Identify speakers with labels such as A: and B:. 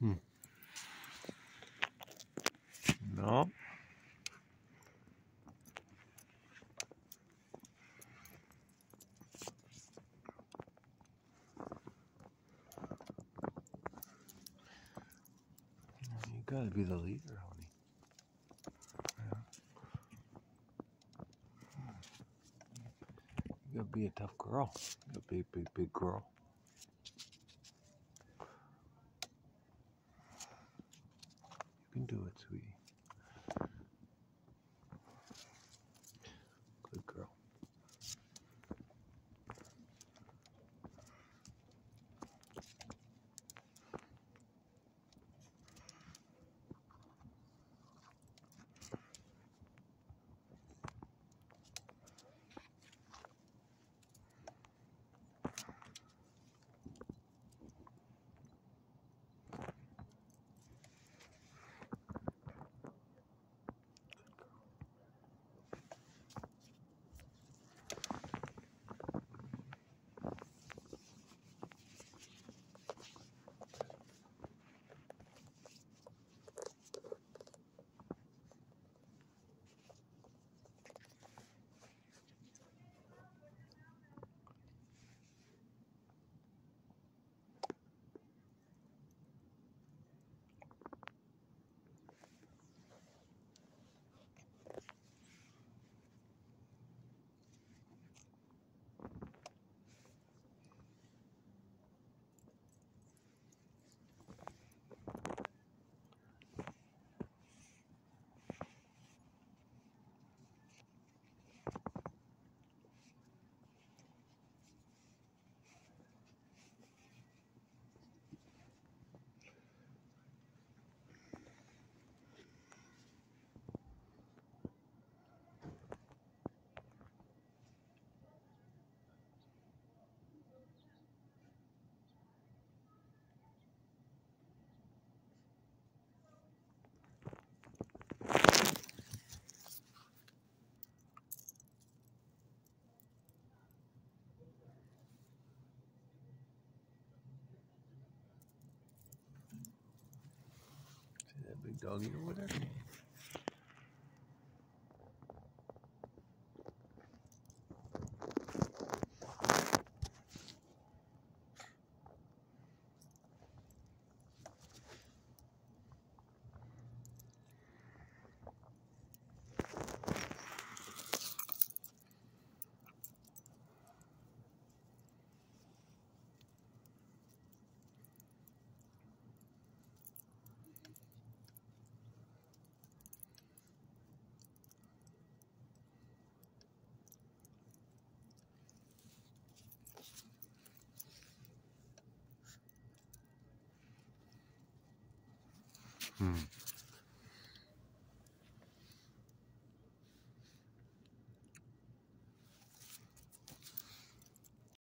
A: Hmm. No. You gotta be the leader, honey. Yeah. You gotta be a tough girl. You gotta be a big, big girl. Can do it, sweetie. Big doggy over there? Hmm.